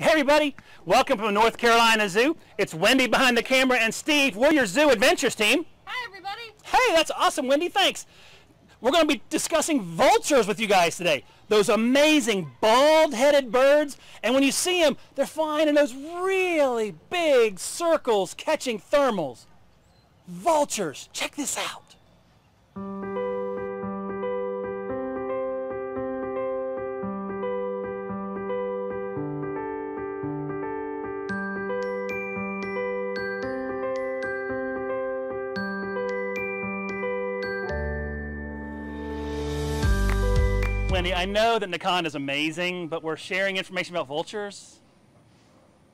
Hey everybody, welcome from North Carolina Zoo. It's Wendy behind the camera and Steve. We're your Zoo Adventures team. Hi everybody. Hey, that's awesome, Wendy. Thanks. We're going to be discussing vultures with you guys today. Those amazing bald-headed birds, and when you see them, they're flying in those really big circles, catching thermals. Vultures. Check this out. I know that Nikon is amazing, but we're sharing information about vultures.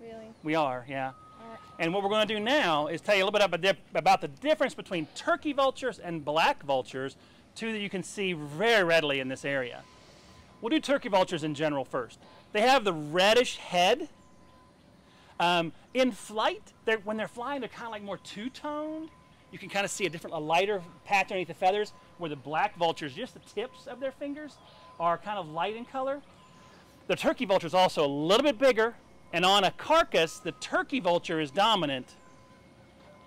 Really? We are, yeah. And what we're going to do now is tell you a little bit about, about the difference between turkey vultures and black vultures, two that you can see very readily in this area. We'll do turkey vultures in general first. They have the reddish head. Um, in flight, they're, when they're flying, they're kind of like more two-toned. You can kind of see a different, a lighter patch underneath the feathers, where the black vultures, just the tips of their fingers, are kind of light in color. The turkey vulture is also a little bit bigger, and on a carcass, the turkey vulture is dominant,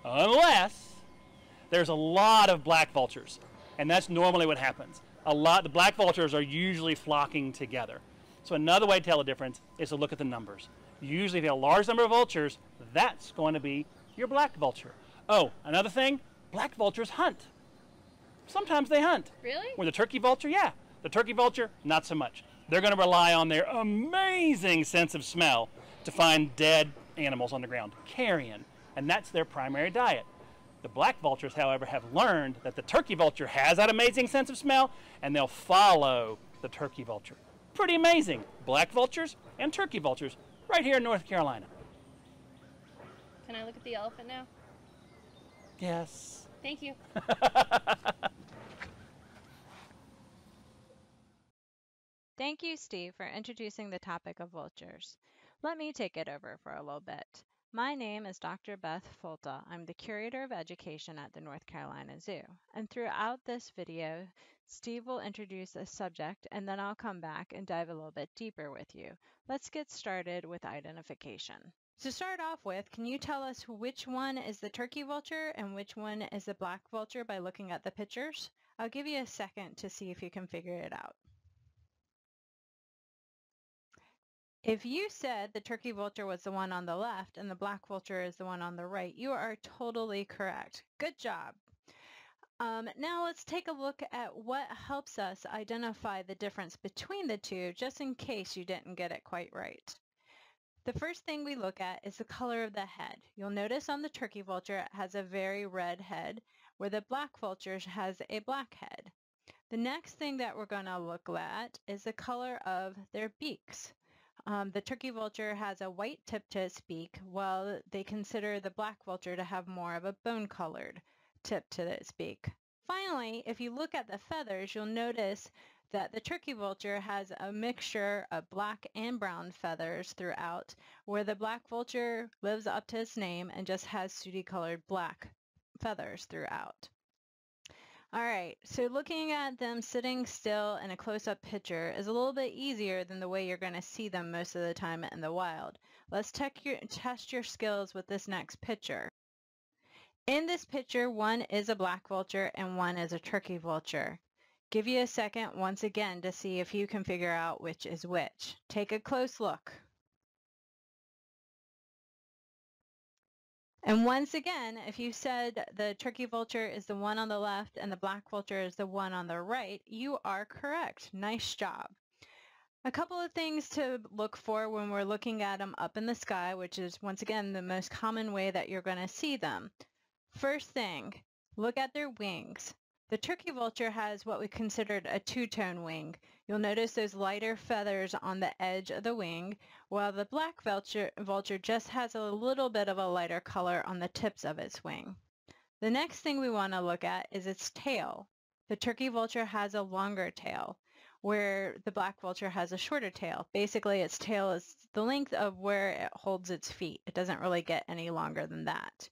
unless there's a lot of black vultures, and that's normally what happens. A lot, the black vultures are usually flocking together. So another way to tell the difference is to look at the numbers. Usually, if you have a large number of vultures, that's going to be your black vulture. Oh, another thing, black vultures hunt. Sometimes they hunt. Really? Where the turkey vulture, yeah. The turkey vulture, not so much. They're going to rely on their amazing sense of smell to find dead animals on the ground, carrion, and that's their primary diet. The black vultures, however, have learned that the turkey vulture has that amazing sense of smell, and they'll follow the turkey vulture. Pretty amazing. Black vultures and turkey vultures right here in North Carolina. Can I look at the elephant now? Yes. Thank you. Thank you, Steve, for introducing the topic of vultures. Let me take it over for a little bit. My name is Dr. Beth Folta. I'm the Curator of Education at the North Carolina Zoo. And throughout this video, Steve will introduce a subject and then I'll come back and dive a little bit deeper with you. Let's get started with identification. To start off with, can you tell us which one is the turkey vulture and which one is the black vulture by looking at the pictures? I'll give you a second to see if you can figure it out. If you said the turkey vulture was the one on the left and the black vulture is the one on the right, you are totally correct. Good job. Um, now let's take a look at what helps us identify the difference between the two, just in case you didn't get it quite right. The first thing we look at is the color of the head. You'll notice on the turkey vulture it has a very red head, where the black vulture has a black head. The next thing that we're going to look at is the color of their beaks. Um, the turkey vulture has a white tip to its beak, while they consider the black vulture to have more of a bone-colored tip to its beak. Finally, if you look at the feathers, you'll notice that the turkey vulture has a mixture of black and brown feathers throughout, where the black vulture lives up to its name and just has sooty-colored black feathers throughout. All right, so looking at them sitting still in a close-up picture is a little bit easier than the way you're going to see them most of the time in the wild. Let's your, test your skills with this next picture. In this picture, one is a black vulture and one is a turkey vulture. Give you a second once again to see if you can figure out which is which. Take a close look. And once again, if you said the turkey vulture is the one on the left and the black vulture is the one on the right, you are correct. Nice job. A couple of things to look for when we're looking at them up in the sky, which is once again the most common way that you're going to see them. First thing, look at their wings. The turkey vulture has what we considered a two-tone wing. You'll notice those lighter feathers on the edge of the wing, while the black vulture, vulture just has a little bit of a lighter color on the tips of its wing. The next thing we want to look at is its tail. The turkey vulture has a longer tail, where the black vulture has a shorter tail. Basically, its tail is the length of where it holds its feet. It doesn't really get any longer than that.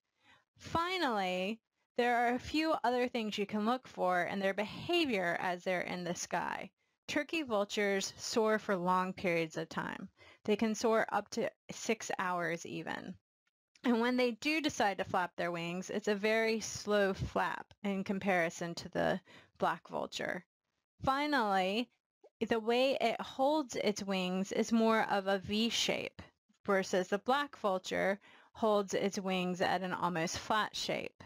Finally, there are a few other things you can look for in their behavior as they're in the sky. turkey vultures soar for long periods of time. They can soar up to six hours even. And when they do decide to flap their wings, it's a very slow flap in comparison to the black vulture. Finally, the way it holds its wings is more of a V shape versus the black vulture holds its wings at an almost flat shape.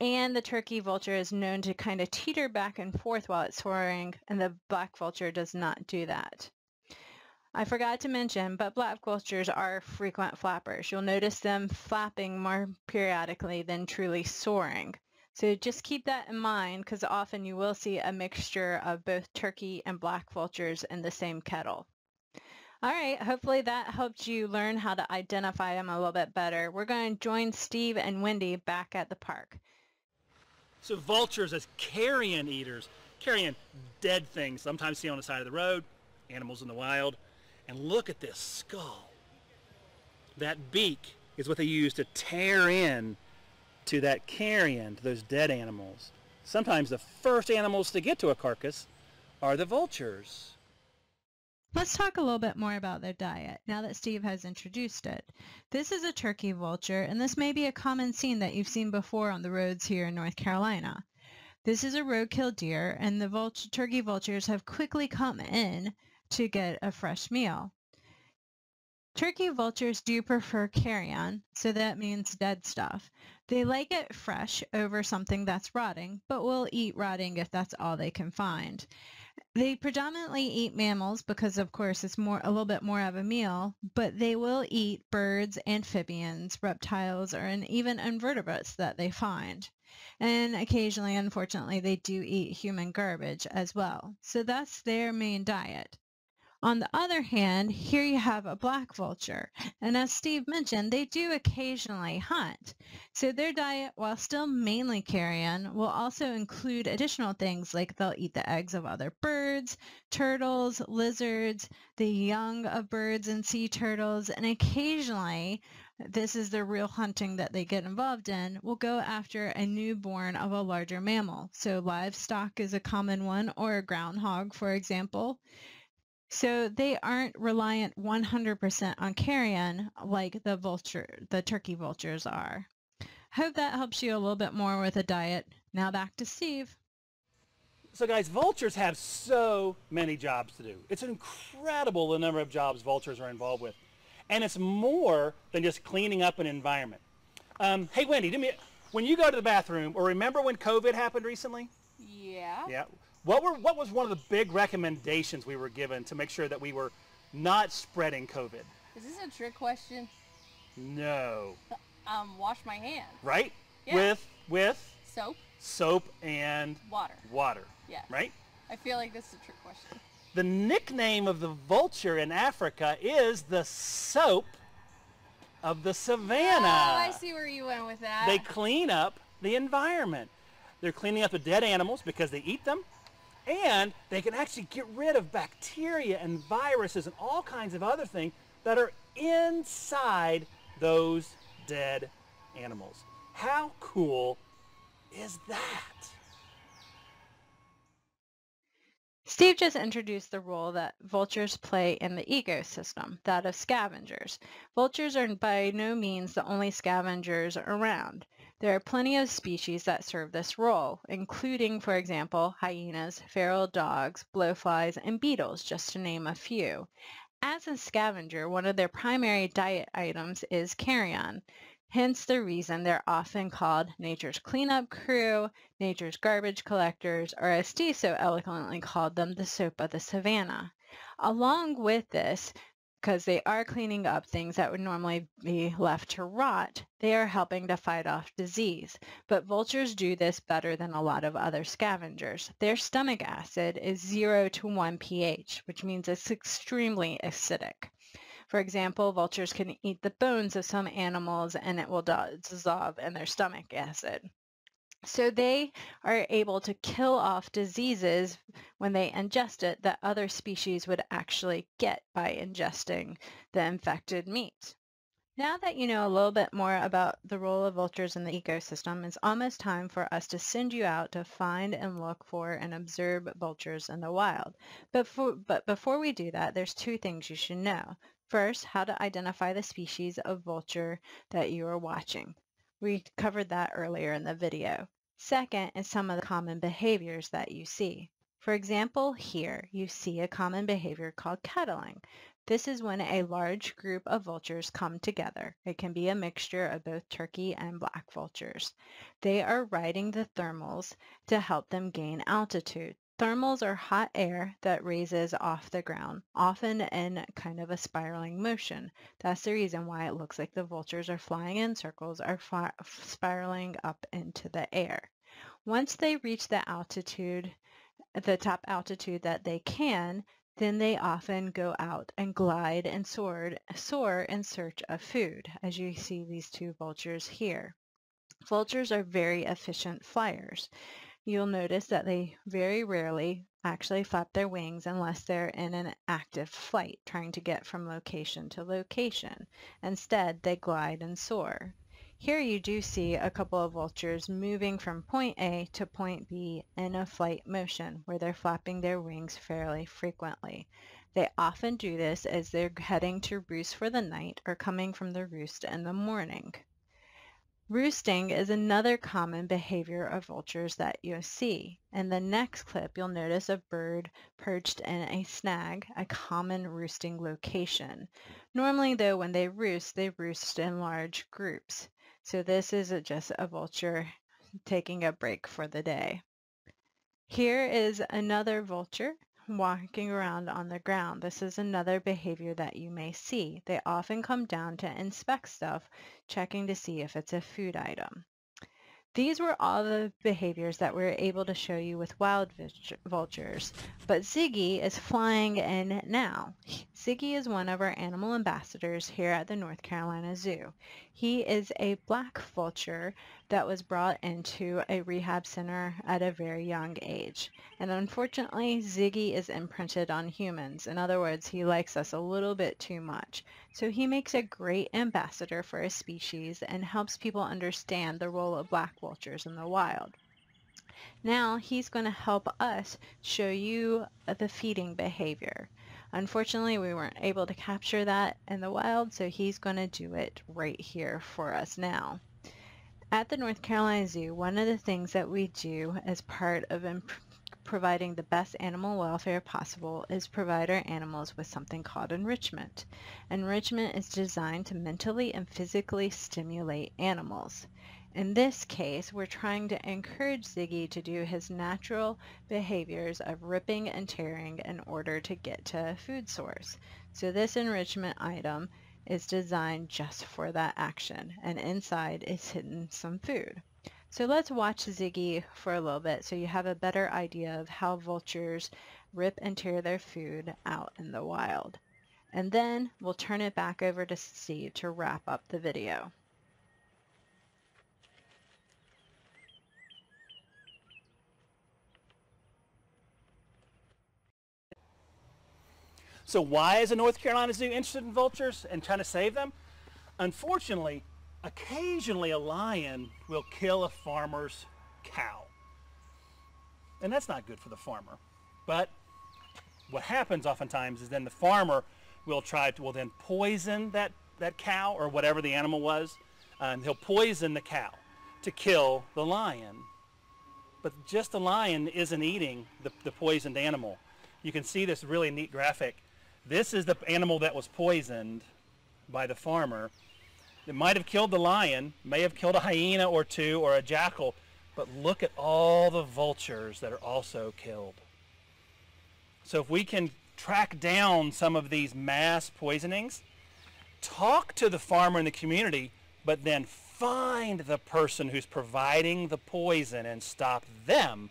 And the turkey vulture is known to kind of teeter back and forth while it's soaring, and the black vulture does not do that. I forgot to mention, but black vultures are frequent flappers. You'll notice them flapping more periodically than truly soaring. So just keep that in mind because often you will see a mixture of both turkey and black vultures in the same kettle. All right, hopefully that helped you learn how to identify them a little bit better. We're going to join Steve and Wendy back at the park. So vultures as carrion eaters, carrion dead things, sometimes seen on the side of the road, animals in the wild. And look at this skull. That beak is what they use to tear in to that carrion, to those dead animals. Sometimes the first animals to get to a carcass are the vultures. Let's talk a little bit more about their diet now that Steve has introduced it. This is a turkey vulture, and this may be a common scene that you've seen before on the roads here in North Carolina. This is a roadkill deer, and the vulture, turkey vultures have quickly come in to get a fresh meal. Turkey vultures do prefer carrion, so that means dead stuff. They like it fresh over something that's rotting, but will eat rotting if that's all they can find. They predominantly eat mammals because of course it's more a little bit more of a meal, but they will eat birds, amphibians, reptiles, or even invertebrates that they find. And occasionally, unfortunately, they do eat human garbage as well. So that's their main diet. On the other hand, here you have a black vulture. And as Steve mentioned, they do occasionally hunt. So their diet, while still mainly carrion, will also include additional things like they'll eat the eggs of other birds, turtles, lizards, the young of birds and sea turtles, and occasionally, this is the real hunting that they get involved in, will go after a newborn of a larger mammal. So livestock is a common one, or a groundhog, for example. So they aren't reliant 100% on carrion like the vulture, the turkey vultures are. Hope that helps you a little bit more with a diet. Now back to Steve. So guys, vultures have so many jobs to do. It's incredible the number of jobs vultures are involved with. And it's more than just cleaning up an environment. Um, hey Wendy, do me, when you go to the bathroom, or remember when COVID happened recently? Yeah. Yeah. What were what was one of the big recommendations we were given to make sure that we were not spreading COVID? Is this a trick question? No. Um, wash my hands. Right? Yeah. With with Soap, soap and water. water. Yeah. Right? I feel like this is a trick question. The nickname of the vulture in Africa is the soap of the savannah. Oh, I see where you went with that. They clean up the environment. They're cleaning up the dead animals because they eat them. And they can actually get rid of bacteria and viruses and all kinds of other things that are inside those dead animals. How cool is that? Steve just introduced the role that vultures play in the ecosystem, that of scavengers. Vultures are by no means the only scavengers around. There are plenty of species that serve this role, including, for example, hyenas, feral dogs, blowflies, and beetles, just to name a few. As a scavenger, one of their primary diet items is carrion, hence the reason they're often called nature's cleanup crew, nature's garbage collectors, or as Steve so eloquently called them, the soap of the savannah. Along with this, because they are cleaning up things that would normally be left to rot, they are helping to fight off disease. But vultures do this better than a lot of other scavengers. Their stomach acid is 0 to 1 pH, which means it's extremely acidic. For example, vultures can eat the bones of some animals and it will dissolve in their stomach acid. So they are able to kill off diseases when they ingest it that other species would actually get by ingesting the infected meat. Now that you know a little bit more about the role of vultures in the ecosystem, it's almost time for us to send you out to find and look for and observe vultures in the wild. But, for, but before we do that, there's two things you should know. First, how to identify the species of vulture that you are watching. We covered that earlier in the video. Second is some of the common behaviors that you see. For example, here you see a common behavior called kettling. This is when a large group of vultures come together. It can be a mixture of both turkey and black vultures. They are riding the thermals to help them gain altitude. Thermals are hot air that raises off the ground, often in kind of a spiraling motion. That's the reason why it looks like the vultures are flying in circles or spiraling up into the air. Once they reach the altitude, the top altitude that they can, then they often go out and glide and soar, soar in search of food, as you see these two vultures here. Vultures are very efficient flyers. You'll notice that they very rarely actually flap their wings unless they're in an active flight trying to get from location to location. Instead, they glide and soar. Here you do see a couple of vultures moving from point A to point B in a flight motion where they're flapping their wings fairly frequently. They often do this as they're heading to roost for the night or coming from the roost in the morning. Roosting is another common behavior of vultures that you'll see. In the next clip, you'll notice a bird perched in a snag, a common roosting location. Normally, though, when they roost, they roost in large groups. So this is a, just a vulture taking a break for the day. Here is another vulture walking around on the ground. This is another behavior that you may see. They often come down to inspect stuff, checking to see if it's a food item. These were all the behaviors that we are able to show you with wild vultures, but Ziggy is flying in now. Ziggy is one of our animal ambassadors here at the North Carolina Zoo. He is a black vulture that was brought into a rehab center at a very young age. And unfortunately, Ziggy is imprinted on humans. In other words, he likes us a little bit too much. So he makes a great ambassador for his species and helps people understand the role of black vultures in the wild. Now he's going to help us show you the feeding behavior. Unfortunately, we weren't able to capture that in the wild, so he's going to do it right here for us now. At the North Carolina Zoo, one of the things that we do as part of providing the best animal welfare possible is provide our animals with something called enrichment. Enrichment is designed to mentally and physically stimulate animals. In this case, we're trying to encourage Ziggy to do his natural behaviors of ripping and tearing in order to get to a food source. So this enrichment item is designed just for that action and inside is hidden some food. So let's watch Ziggy for a little bit so you have a better idea of how vultures rip and tear their food out in the wild. And then we'll turn it back over to Steve to wrap up the video. So why is the North Carolina Zoo interested in vultures and trying to save them? Unfortunately, occasionally a lion will kill a farmer's cow. And that's not good for the farmer. But what happens oftentimes is then the farmer will try to, will then poison that, that cow or whatever the animal was. And he'll poison the cow to kill the lion. But just the lion isn't eating the, the poisoned animal. You can see this really neat graphic this is the animal that was poisoned by the farmer. It might have killed the lion, may have killed a hyena or two or a jackal, but look at all the vultures that are also killed. So if we can track down some of these mass poisonings, talk to the farmer in the community, but then find the person who's providing the poison and stop them,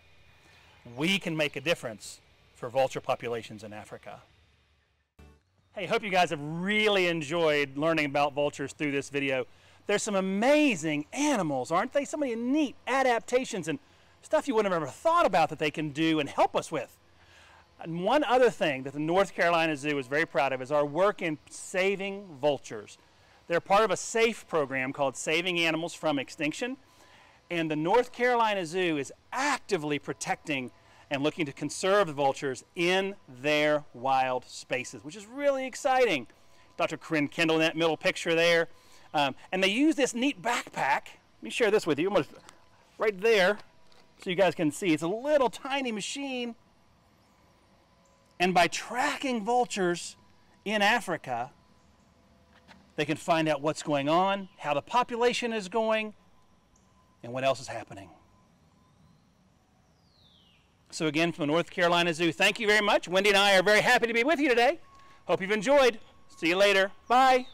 we can make a difference for vulture populations in Africa. Hey, hope you guys have really enjoyed learning about vultures through this video. There's some amazing animals, aren't they? So the neat adaptations and stuff you wouldn't have ever thought about that they can do and help us with. And one other thing that the North Carolina Zoo is very proud of is our work in saving vultures. They're part of a SAFE program called Saving Animals from Extinction. And the North Carolina Zoo is actively protecting and looking to conserve the vultures in their wild spaces, which is really exciting. Dr. Corinne Kendall in that middle picture there. Um, and they use this neat backpack. Let me share this with you. Almost right there so you guys can see. It's a little tiny machine. And by tracking vultures in Africa, they can find out what's going on, how the population is going, and what else is happening. So, again, from the North Carolina Zoo, thank you very much. Wendy and I are very happy to be with you today. Hope you've enjoyed. See you later. Bye.